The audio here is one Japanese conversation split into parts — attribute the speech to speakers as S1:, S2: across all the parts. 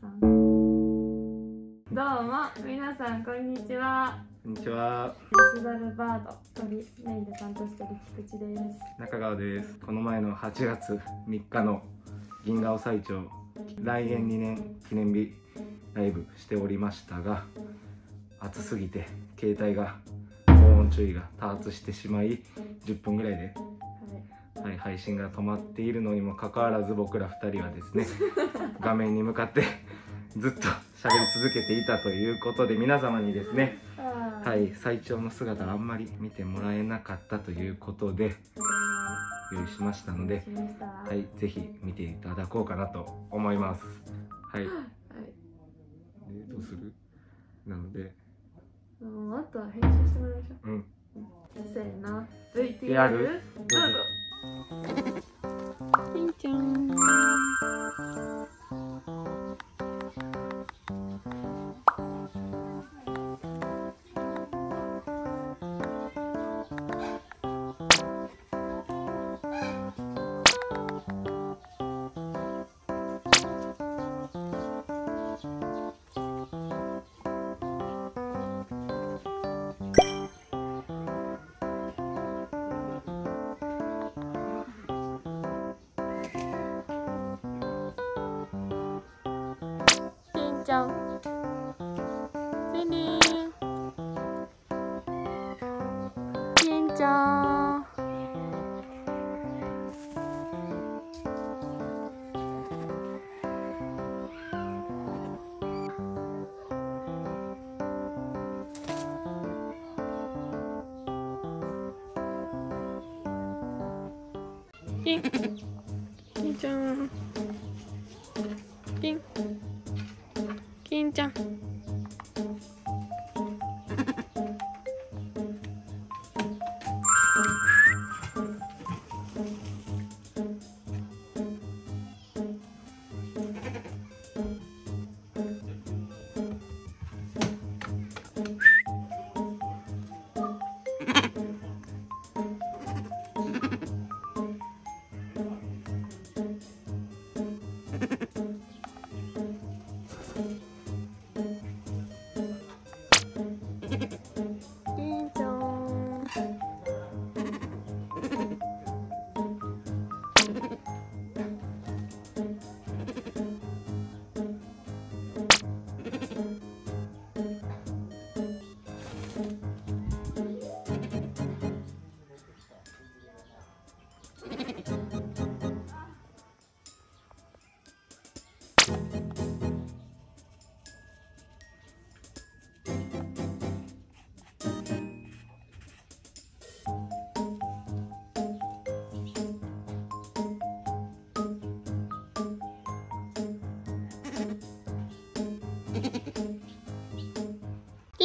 S1: さん。どうも皆さんこんにちは。
S2: こんにちは。
S1: デスダルバード鳥メインで担当してる菊池です。
S2: 中川です。この前の8月3日の銀河最長来園2年記念日ライブしておりましたが暑すぎて携帯が高温注意が多発してしまい10分ぐらいで、
S1: はい
S2: はい、配信が止まっているのにもかかわらず僕ら2人はですね 画面に向かってずっと喋り続けていたということで皆様にですねはい。最長の姿あんまり見てもらえなかったということで用意しましたのでは、
S1: はい
S2: ぜひ見ていただこうかなと思います。はい。で
S1: い。
S2: どうする？なので、
S1: もうあとは編集してもらいましょ
S2: う。ん。
S1: うせーの。VTR どう
S3: しんちゃん。リリー。しんちゃん。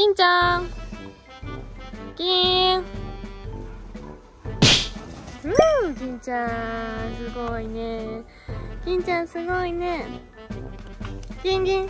S3: 金ちゃん。金。うん、金ちゃん、すごいね。金ちゃん、すごいね。金銀。